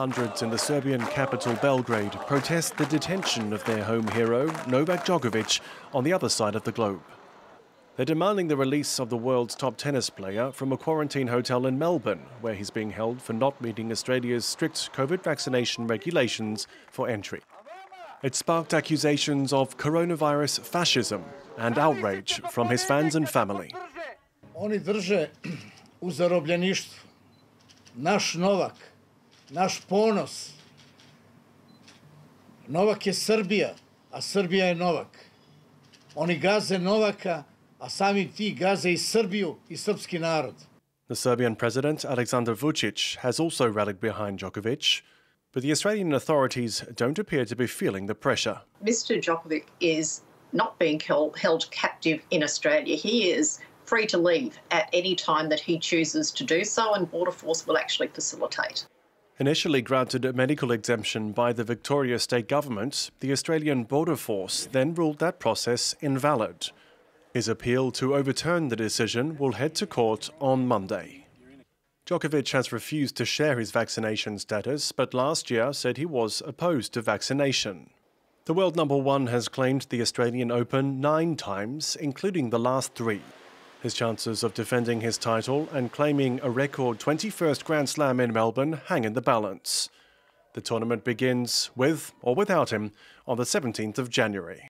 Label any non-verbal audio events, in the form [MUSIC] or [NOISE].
Hundreds in the Serbian capital Belgrade protest the detention of their home hero, Novak Djokovic, on the other side of the globe. They're demanding the release of the world's top tennis player from a quarantine hotel in Melbourne, where he's being held for not meeting Australia's strict COVID vaccination regulations for entry. It sparked accusations of coronavirus fascism and outrage from his fans and family. Oni drže [CLEARS THROAT] u zarobljeništvu. Naš Novak, naš ponos. Novak je Srbija, a Srbija je Novak. Oni gaze Novaka, a sami ti gaze i Srbiju i srpski narod. The Serbian president, Alexander Vucic, has also rallied behind Djokovic, but the Australian authorities don't appear to be feeling the pressure. Mr Djokovic is not being held, held captive in Australia. He is free to leave at any time that he chooses to do so, and Border Force will actually facilitate. Initially granted a medical exemption by the Victoria State Government, the Australian Border Force then ruled that process invalid. His appeal to overturn the decision will head to court on Monday. Djokovic has refused to share his vaccination status, but last year said he was opposed to vaccination. The world number one has claimed the Australian Open nine times, including the last three. His chances of defending his title and claiming a record 21st Grand Slam in Melbourne hang in the balance. The tournament begins with or without him on the 17th of January.